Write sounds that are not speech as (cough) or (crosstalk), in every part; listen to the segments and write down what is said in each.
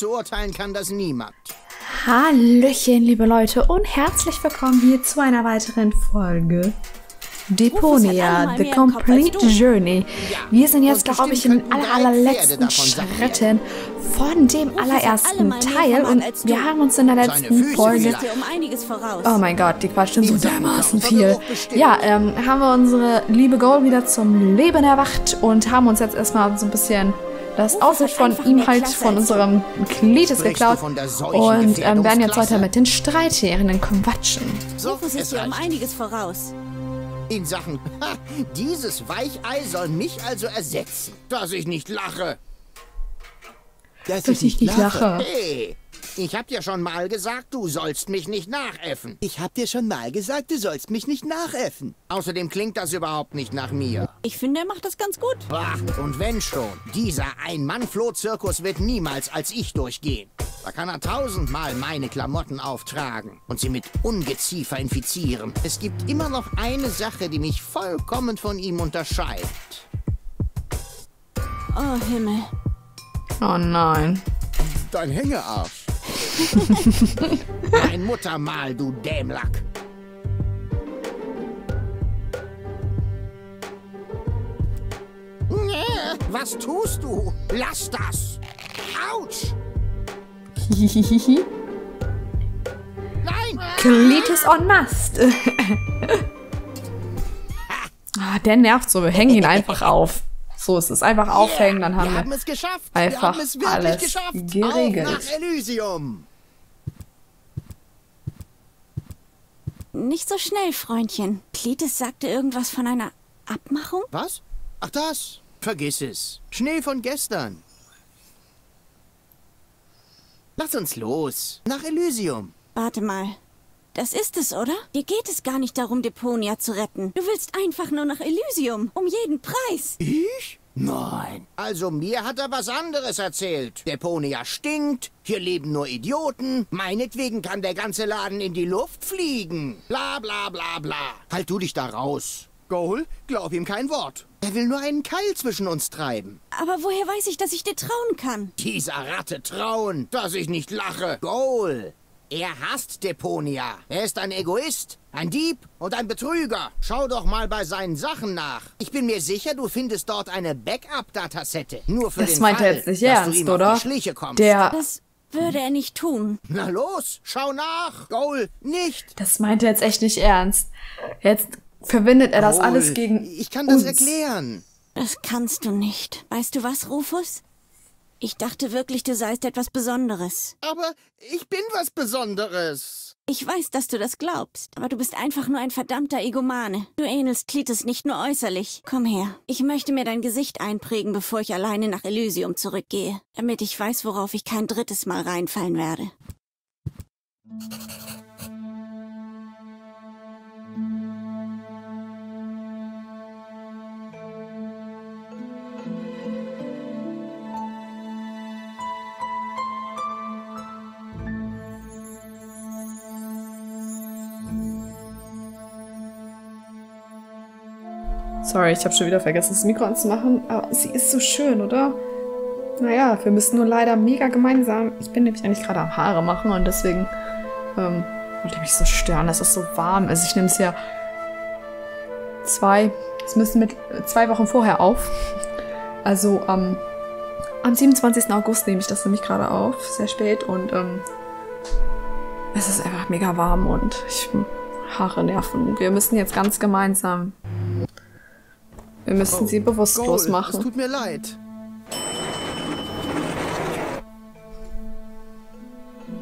Beurteilen kann das niemand. Hallöchen, liebe Leute, und herzlich willkommen hier zu einer weiteren Folge Deponia, The Complete Journey. Wir sind jetzt, glaube ich, in den aller, allerletzten Schritten von dem allerersten Teil. und wir haben uns in der letzten Folge... Oh mein Gott, die quatschen so dermaßen viel. Ja, ähm, haben wir unsere liebe Goal wieder zum Leben erwacht und haben uns jetzt erstmal so ein bisschen das Outfit von ihm halt von unserem Klitis geklaut und ähm, werden jetzt weiter mit den Streithähnen quatschen. Rufus ist dir um einiges voraus. In Sachen, (laughs) ha, dieses Weichei soll mich also ersetzen, dass ich nicht lache. Dass ich nicht lache. Hey, ich hab dir schon mal gesagt, du sollst mich nicht nachäffen. Ich hab dir schon mal gesagt, du sollst mich nicht nachäffen. Außerdem klingt das überhaupt nicht nach mir. Ich finde, er macht das ganz gut. Ach, und wenn schon, dieser Ein-Mann-Floh-Zirkus wird niemals als ich durchgehen. Da kann er tausendmal meine Klamotten auftragen und sie mit Ungeziefer infizieren. Es gibt immer noch eine Sache, die mich vollkommen von ihm unterscheidet. Oh, Himmel. Oh nein. Dein Hängearsch. Mein Muttermal, du Dämlack. Nee, Was tust du? Lass das! Autsch! Nein! Klitis on Mast. ah, der nervt so. Wir hängen ihn einfach auf. So ist es. Einfach aufhängen, dann haben wir, haben wir es geschafft. einfach wir haben alles geschafft. geregelt. Auf nach Elysium. Nicht so schnell, Freundchen. Cletus sagte irgendwas von einer Abmachung? Was? Ach das? Vergiss es. Schnee von gestern. Lass uns los. Nach Elysium. Warte mal. Das ist es, oder? Dir geht es gar nicht darum, Deponia zu retten. Du willst einfach nur nach Elysium. Um jeden Preis. Ich? Nein. Also mir hat er was anderes erzählt. Deponia stinkt, hier leben nur Idioten. Meinetwegen kann der ganze Laden in die Luft fliegen. Bla bla bla bla. Halt du dich da raus. Goal, glaub ihm kein Wort. Er will nur einen Keil zwischen uns treiben. Aber woher weiß ich, dass ich dir trauen kann? Dieser Ratte trauen, dass ich nicht lache. Goal, er hasst Deponia. Er ist ein Egoist, ein Dieb und ein Betrüger. Schau doch mal bei seinen Sachen nach. Ich bin mir sicher, du findest dort eine Backup-Datasette. Nur für Das den meint er Fall, jetzt nicht dass ernst, du ihm auf oder? die Schliche kommst. Der, Das würde er nicht tun. Na los, schau nach. Goal, nicht. das meint er jetzt echt nicht ernst. Jetzt verwendet er das Goal, alles gegen Ich kann das uns. erklären. Das kannst du nicht. Weißt du was, Rufus? Ich dachte wirklich, du seist etwas Besonderes. Aber ich bin was Besonderes. Ich weiß, dass du das glaubst, aber du bist einfach nur ein verdammter Egomane. Du ähnelst Klitus nicht nur äußerlich. Komm her. Ich möchte mir dein Gesicht einprägen, bevor ich alleine nach Elysium zurückgehe, damit ich weiß, worauf ich kein drittes Mal reinfallen werde. Sorry, ich habe schon wieder vergessen, das Mikro anzumachen. Aber sie ist so schön, oder? Naja, wir müssen nur leider mega gemeinsam. Ich bin nämlich eigentlich gerade am Haare machen und deswegen ähm, wollte ich mich so stören, dass es so warm ist. Ich nehme es ja zwei, es müssen mit zwei Wochen vorher auf. Also am am 27. August nehme ich das nämlich gerade auf, sehr spät und ähm, es ist einfach mega warm und ich Haare nerven. Wir müssen jetzt ganz gemeinsam wir müssen sie bewusstlos Goal, Es machen. tut mir leid.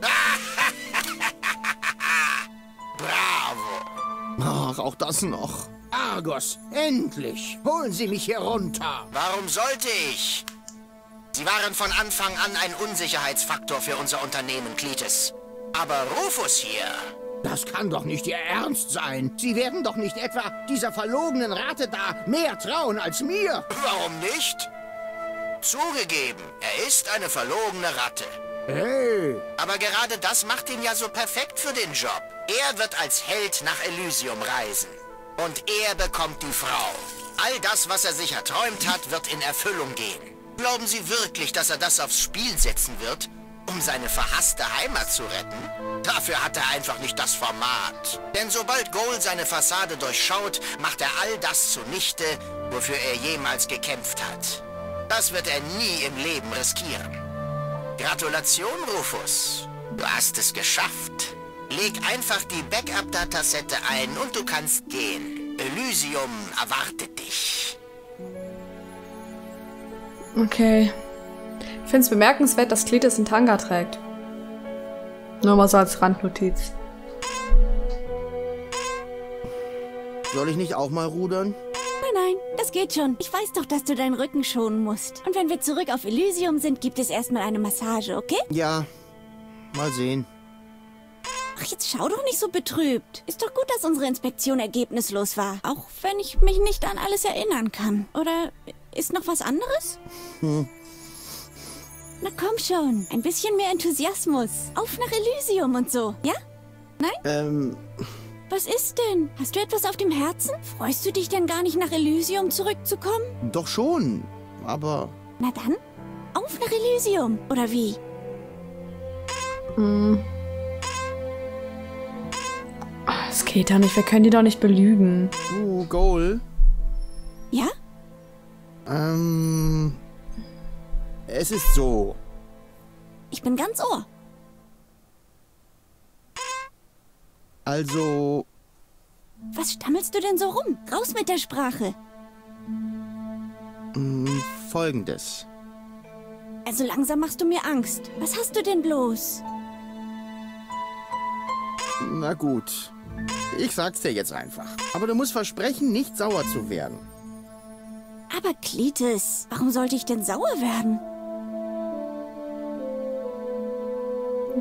(laughs) Bravo. Ach, auch das noch. Argos, endlich. Holen Sie mich hier runter. Warum sollte ich? Sie waren von Anfang an ein Unsicherheitsfaktor für unser Unternehmen, Klites. Aber Rufus hier, Das kann doch nicht Ihr Ernst sein. Sie werden doch nicht etwa dieser verlogenen Ratte da mehr trauen als mir. warum nicht? Zugegeben, er ist eine verlogene Ratte. Hey, Aber gerade das macht ihn ja so perfekt für den Job. Er wird als Held nach Elysium reisen. Und er bekommt die Frau. All das, was er sich erträumt hat, wird in Erfüllung gehen. Glauben Sie wirklich, dass er das aufs Spiel setzen wird? Um seine verhasste Heimat zu retten? Dafür hat er einfach nicht das Format. Denn sobald Goal seine Fassade durchschaut, macht er all das zunichte, wofür er jemals gekämpft hat. Das wird er nie im Leben riskieren. Gratulation, Rufus. Du hast es geschafft. Leg einfach die Backup-Datasette ein und du kannst gehen. Elysium erwartet dich. Okay. Ich finde es bemerkenswert, dass Cletus einen Tanga trägt. Nur mal so als Randnotiz. Soll ich nicht auch mal rudern? Nein, nein, das geht schon. Ich weiß doch, dass du deinen Rücken schonen musst. Und wenn wir zurück auf Elysium sind, gibt es erstmal eine Massage, okay? Ja, mal sehen. Ach, jetzt schau doch nicht so betrübt. Ist doch gut, dass unsere Inspektion ergebnislos war. Auch wenn ich mich nicht an alles erinnern kann. Oder ist noch was anderes? Hm. Na komm schon, ein bisschen mehr Enthusiasmus. Auf nach Elysium und so, ja? Nein? Ähm. Was ist denn? Hast du etwas auf dem Herzen? Freust du dich denn gar nicht nach Elysium zurückzukommen? Doch schon, aber... Na dann, auf nach Elysium, oder wie? Hm. Es geht doch nicht, wir können die doch nicht belügen. Du, Goal? Ja? Ähm... Es ist so. Ich bin ganz ohr. Also... Was stammelst du denn so rum? Raus mit der Sprache. Mh, Folgendes. Also langsam machst du mir Angst. Was hast du denn bloß? Na gut. Ich sag's dir jetzt einfach. Aber du musst versprechen, nicht sauer zu werden. Aber Klitis, warum sollte ich denn sauer werden?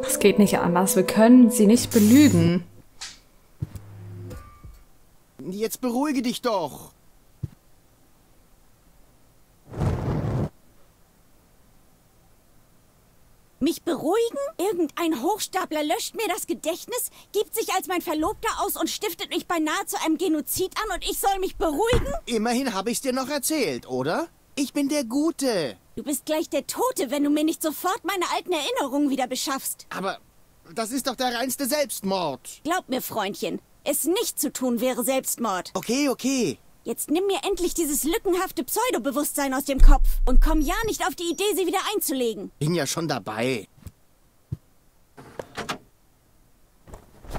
Das geht nicht anders. Wir können sie nicht belügen. Jetzt beruhige dich doch. Mich beruhigen? Irgendein Hochstapler löscht mir das Gedächtnis, gibt sich als mein Verlobter aus und stiftet mich beinahe zu einem Genozid an und ich soll mich beruhigen? Immerhin habe ich's dir noch erzählt, oder? Ich bin der Gute. Du bist gleich der Tote, wenn du mir nicht sofort meine alten Erinnerungen wieder beschaffst. Aber das ist doch der reinste Selbstmord. Glaub mir, Freundchen, es nicht zu tun wäre Selbstmord. Okay, okay. Jetzt nimm mir endlich dieses lückenhafte Pseudobewusstsein aus dem Kopf und komm ja nicht auf die Idee, sie wieder einzulegen. Bin ja schon dabei.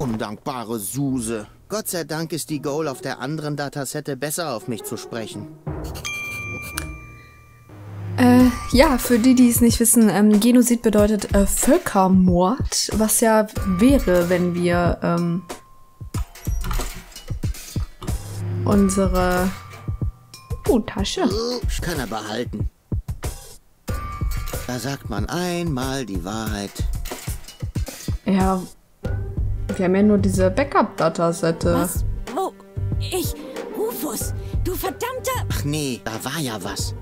Undankbare Suse. Gott sei Dank ist die Goal auf der anderen Datasette besser auf mich zu sprechen. Äh, ja, für die, die es nicht wissen, ähm, Genozid bedeutet äh, Völkermord, was ja wäre, wenn wir ähm, unsere oh, Tasche. Ich kann er behalten. Da sagt man einmal die Wahrheit. Ja, wir haben ja nur diese Backup-Datasette. Was? Wo? Ich? Rufus, du verdammter... Ach nee, da war ja was.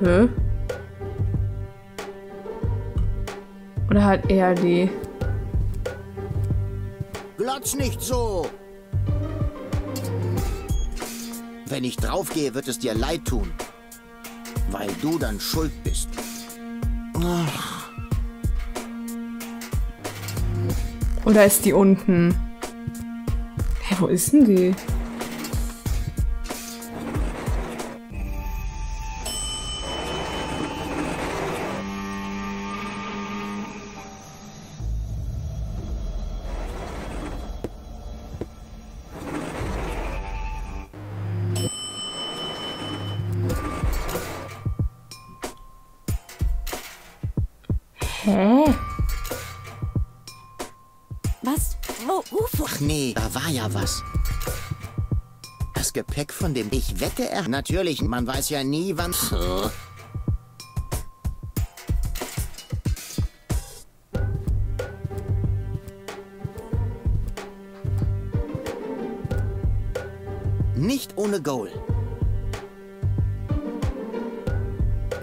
Hä? Oder halt eher die... Glotz nicht so! Wenn ich draufgehe, wird es dir leid tun. Weil du dann schuld bist. Ach. Oder ist die unten? Hä, wo ist denn die? Von dem Ich wette er. Natürlich, man weiß ja nie, wann. So. Nicht ohne Goal.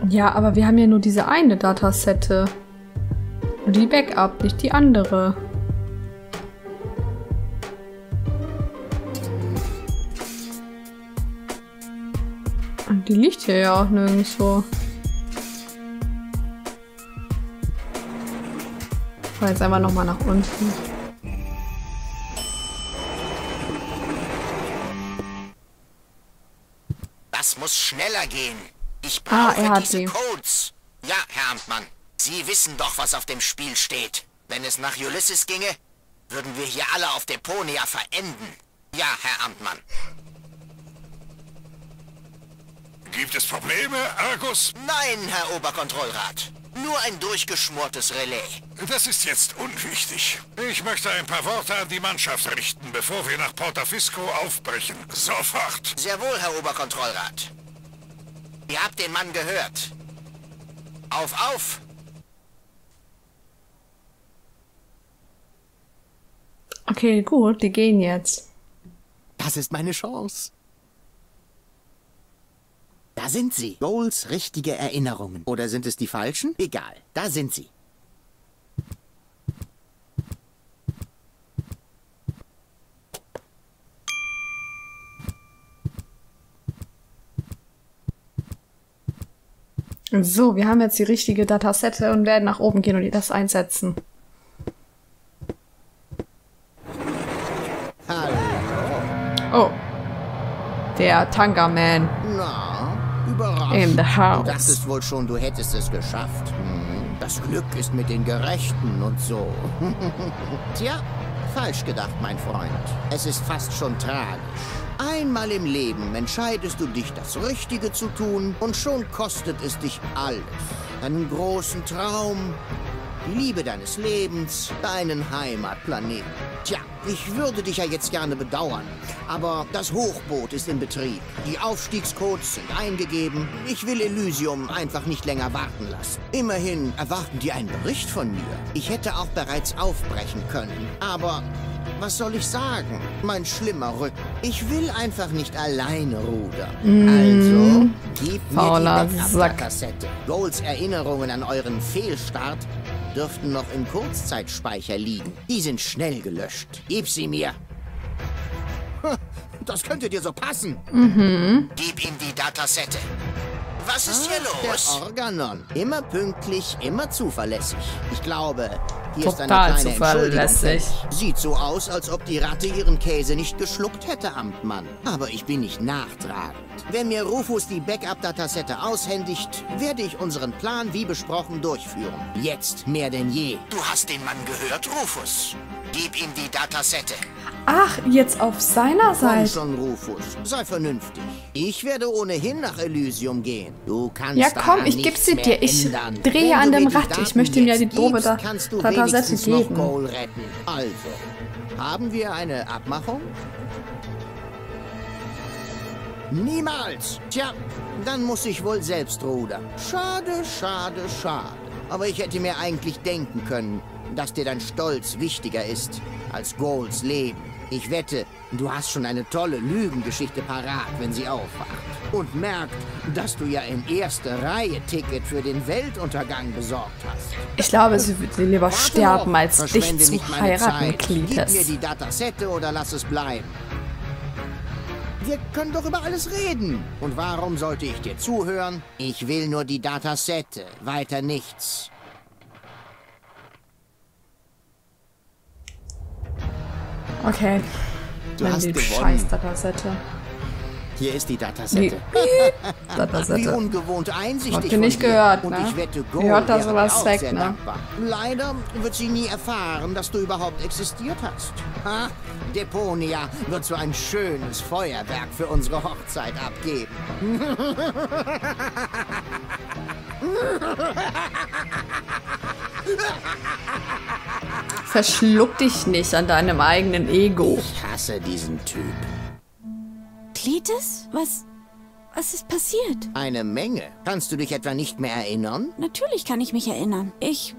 Ja, aber wir haben ja nur diese eine Datasette. Nur die Backup, nicht die andere. Liegt hier ja auch nirgendwo. fahr jetzt einmal nochmal nach unten. Das muss schneller gehen. Ich ah, brauche ah, diese sie. Codes. Ja, Herr Amtmann. Sie wissen doch, was auf dem Spiel steht. Wenn es nach Ulysses ginge, würden wir hier alle auf Deponia verenden. Ja, Herr Amtmann. Gibt es Probleme, Argus? Nein, Herr Oberkontrollrat. Nur ein durchgeschmortes Relais. Das ist jetzt unwichtig. Ich möchte ein paar Worte an die Mannschaft richten, bevor wir nach Portafisco aufbrechen. Sofort. Sehr wohl, Herr Oberkontrollrat. Ihr habt den Mann gehört. Auf, auf! Okay, gut, die gehen jetzt. Das ist meine Chance. Da sind sie. Goals richtige Erinnerungen. Oder sind es die falschen? Egal, da sind sie. So, wir haben jetzt die richtige Datasette und werden nach oben gehen und das einsetzen. Hallo. Oh. Der Tangerman. Na, überrascht. In the house. Du dachtest wohl schon, du hättest es geschafft. Hm, das Glück ist mit den Gerechten und so. (laughs) Tja, falsch gedacht, mein Freund. Es ist fast schon tragisch. Einmal im Leben entscheidest du dich, das Richtige zu tun, und schon kostet es dich alles. Einen großen Traum, die Liebe deines Lebens, deinen Heimatplaneten. Tja, ich würde dich ja jetzt gerne bedauern, aber das Hochboot ist in Betrieb. Die Aufstiegscodes sind eingegeben. Ich will Elysium einfach nicht länger warten lassen. Immerhin erwarten die einen Bericht von mir. Ich hätte auch bereits aufbrechen können, aber was soll ich sagen? Mein schlimmer Rücken. Ich will einfach nicht alleine rudern. Mm. Also, gib mir die Backup-Kassette. Goals Erinnerungen an euren Fehlstart dürften noch im Kurzzeitspeicher liegen. Die sind schnell gelöscht. Gib sie mir. Das könnte dir so passen. Mhm. Gib ihm die Datasette. Was ist hier ah, los? Der Organon. Immer pünktlich, immer zuverlässig. Ich glaube, hier Total ist eine kleine zuverlässig. Sieht so aus, als ob die Ratte ihren Käse nicht geschluckt hätte, Amtmann. Aber ich bin nicht nachtragend. Wenn mir Rufus die Backup-Datasette aushändigt, werde ich unseren Plan wie besprochen durchführen. Jetzt mehr denn je. Du hast den Mann gehört, Rufus. Gib ihm die Datasette. Ach, jetzt auf seiner Seite. Komm schon, Rufus. Sei vernünftig. Ich werde ohnehin nach Elysium gehen. Du kannst Ja, komm, ich gebe sie dir. Ich ändern. drehe an dem Rad. Ich möchte ihm ja die Probe da Datasette geben. Also, haben wir eine Abmachung? Niemals. Tja, dann muss ich wohl selbst rudern. Schade, schade, schade. Aber ich hätte mir eigentlich denken können, dass dir dein Stolz wichtiger ist als Goals Leben. Ich wette, du hast schon eine tolle Lügengeschichte parat, wenn sie aufwacht. Und merkt, dass du ja in erster Reihe Ticket für den Weltuntergang besorgt hast. Ich glaube, sie wird lieber Warte sterben, als dich zu heiraten, Klites. Gib mir die Datasette oder lass es bleiben. Wir können doch über alles reden. Und warum sollte ich dir zuhören? Ich will nur die Datasette, weiter nichts. Okay. Du Nimm hast die scheiß Datasette. Hier ist die Datasette. Die (laughs) Datasette. Wie ungewohnt einsichtig Habt ihr nicht gehört, ne? Und ich wette, Go hört da sowas weg, ne? Dankbar. Leider wird sie nie erfahren, dass du überhaupt existiert hast. Ha? Deponia wird so ein schönes Feuerwerk für unsere Hochzeit abgeben. (laughs) Verschluck dich nicht an deinem eigenen Ego. Ich hasse diesen Typ. Cletus? Was... Was ist passiert? Eine Menge. Kannst du dich etwa nicht mehr erinnern? Natürlich kann ich mich erinnern. Ich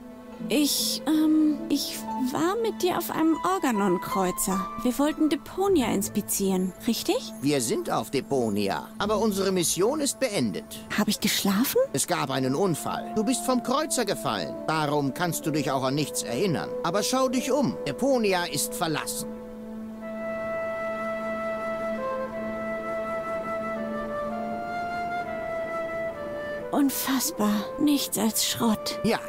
ich, ähm, ich war mit dir auf einem Organon-Kreuzer. Wir wollten Deponia inspizieren, richtig? Wir sind auf Deponia, aber unsere Mission ist beendet. Habe ich geschlafen? Es gab einen Unfall. Du bist vom Kreuzer gefallen. Darum kannst du dich auch an nichts erinnern. Aber schau dich um. Deponia ist verlassen. Unfassbar. Nichts als Schrott. Ja,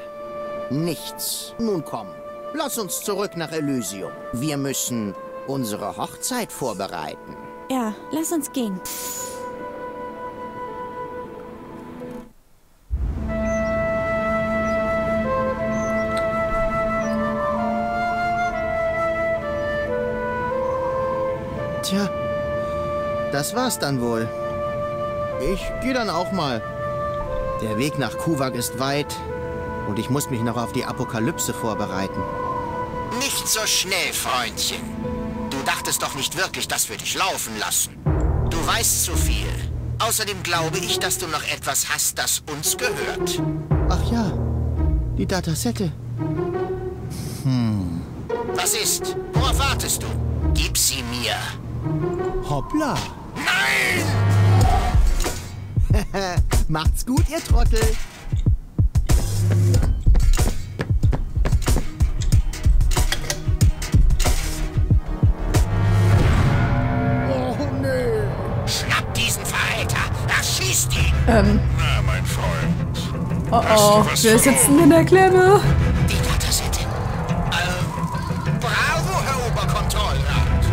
Nichts. Nun komm. lass uns zurück nach Elysium. Wir müssen unsere Hochzeit vorbereiten. Ja, lass uns gehen. Tja, das war's dann wohl. Ich gehe dann auch mal. Der Weg nach Kuwak ist weit und ich muss mich noch auf die Apokalypse vorbereiten. Nicht so schnell, Freundchen. Du dachtest doch nicht wirklich, dass wir dich laufen lassen. Du weißt zu viel. Außerdem glaube ich, dass du noch etwas hast, das uns gehört. Ach ja, die Datasette. Hm. Was ist? Worauf wartest du? Gib sie mir. Hoppla. Nein! (laughs) Macht's gut, ihr Trottel. Ähm. Na, mein Freund. Oh oh, wir sitzen in der Klemme. Die Datasette. Ähm, bravo, Herr Oberkontrollrat.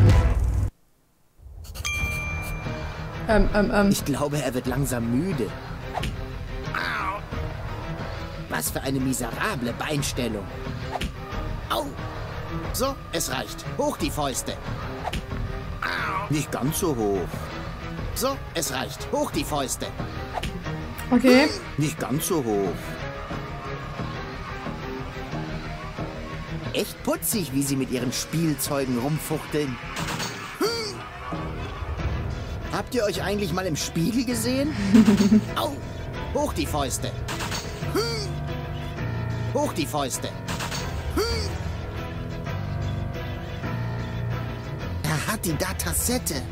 Ähm, ähm, ähm. Ich glaube, er wird langsam müde. Was für eine miserable Beinstellung. Au! So, es reicht. Hoch die Fäuste. Nicht ganz so hoch. So, es reicht. Hoch die Fäuste. Okay. Nicht ganz so hoch. Echt putzig, wie sie mit ihren Spielzeugen rumfuchteln. Hm. Habt ihr euch eigentlich mal im Spiegel gesehen? (laughs) Au! Hoch die Fäuste. Hoch die Fäuste. Hm. Er hat die Datasette.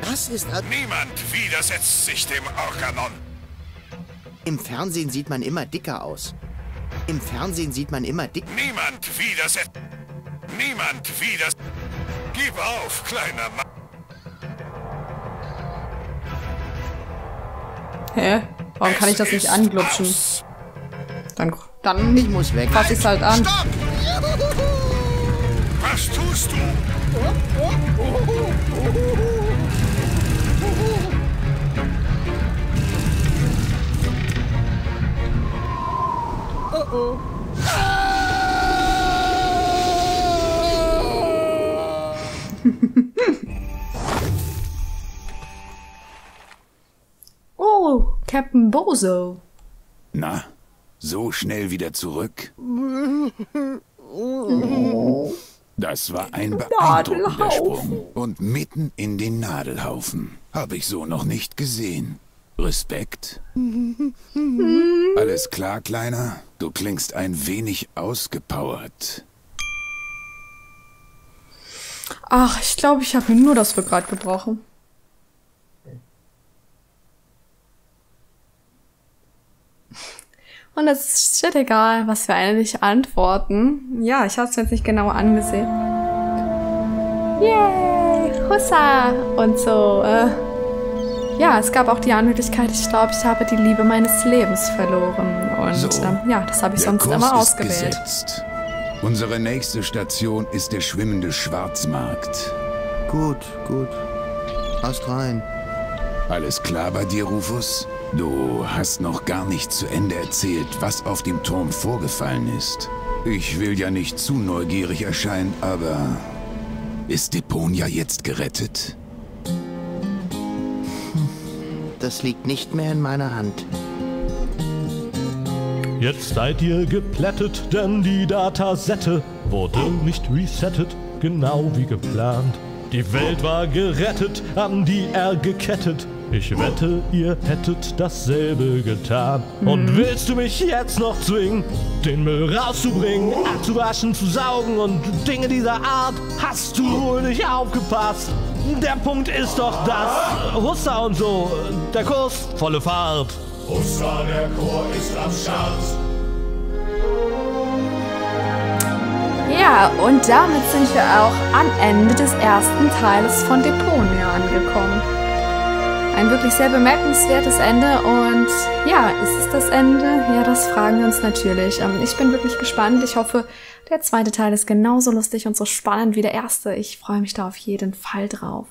Das ist... Niemand widersetzt sich dem Organon. Im Fernsehen sieht man immer dicker aus. Im Fernsehen sieht man immer dick... Niemand widersetzt. Niemand widersetzt. Gib auf, kleiner Mann. Hä? Warum kann ich das nicht anglutschen? Dann, dann Ich muss weg. fass ich's halt an. Stopp! Was tust du? (laughs) Oh, Captain Bozo. Na, so schnell wieder zurück? Das war ein beeindruckender. Sprung. Und mitten in den Nadelhaufen. Habe ich so noch nicht gesehen. Respekt. Alles klar, Kleiner? Du klingst ein wenig ausgepowert. Ach, ich glaube, ich habe mir nur das Rückgrat gebrochen. Und es ist shit egal, was wir eigentlich antworten. Ja, ich habe es jetzt nicht genau angesehen. Yay, Hussa und so. Äh. Ja, es gab auch die Möglichkeit, ich glaube, ich habe die Liebe meines Lebens verloren. Und So, ähm, ja, das habe ich Der sonst Kurs immer ist ausgewählt. gesetzt. Unsere nächste Station ist der schwimmende Schwarzmarkt. Gut, gut. Hast rein. Alles klar bei dir, Rufus? Du hast noch gar nicht zu Ende erzählt, was auf dem Turm vorgefallen ist. Ich will ja nicht zu neugierig erscheinen, aber ist Deponia jetzt gerettet? Das liegt nicht mehr in meiner Hand. Jetzt seid ihr geplättet, denn die Datasette wurde nicht resettet, genau wie geplant. Die Welt war gerettet, an die er gekettet. Ich wette, ihr hättet dasselbe getan. Und willst du mich jetzt noch zwingen, den Müll rauszubringen, abzuwaschen, zu saugen und Dinge dieser Art? Hast du wohl nicht aufgepasst? Der Punkt ist doch das. Hussa und so, der Kurs, volle Fahrt. Hussa, der Chor ist am Start. Ja, und damit sind wir auch am Ende des ersten Teiles von Deponia angekommen. Ein wirklich sehr bemerkenswertes Ende. Und ja, ist es das Ende? Ja, das fragen wir uns natürlich. Ähm, ich bin wirklich gespannt. Ich hoffe, der zweite Teil ist genauso lustig und so spannend wie der erste. Ich freue mich da auf jeden Fall drauf.